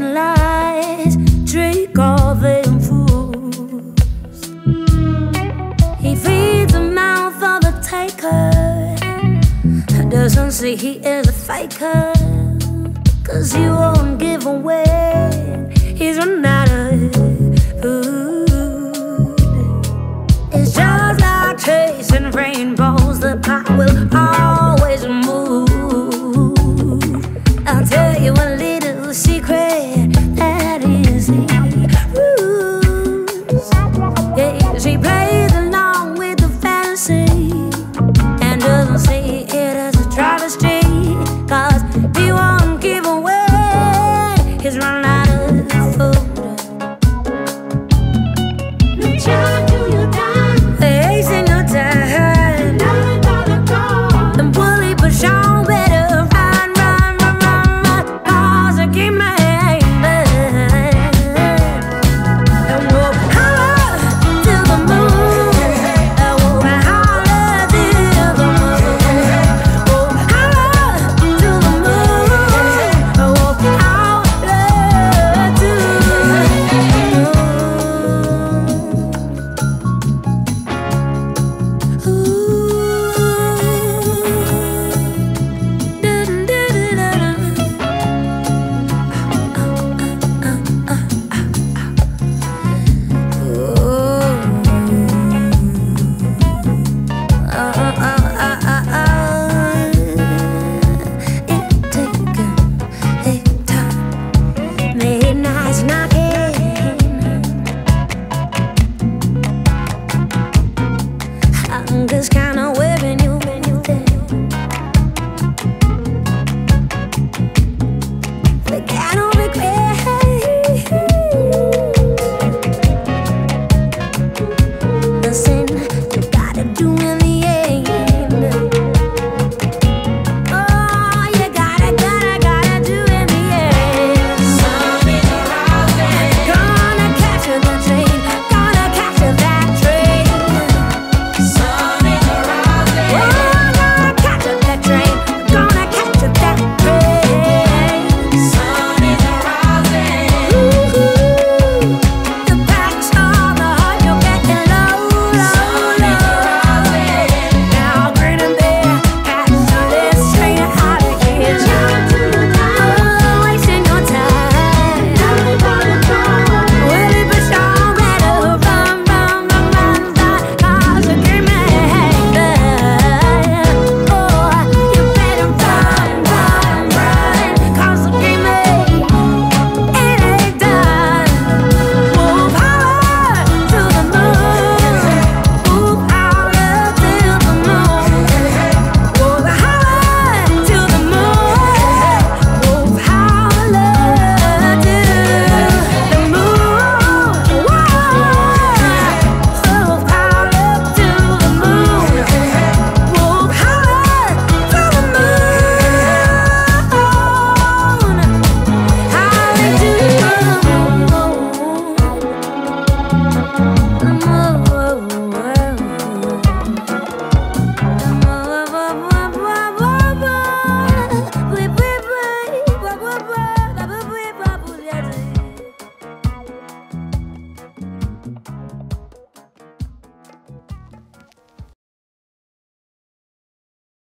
Lights trick all them He is a faker Cause he won't give away. He's run out of food. It's just like chasing rainbows The pot will always me.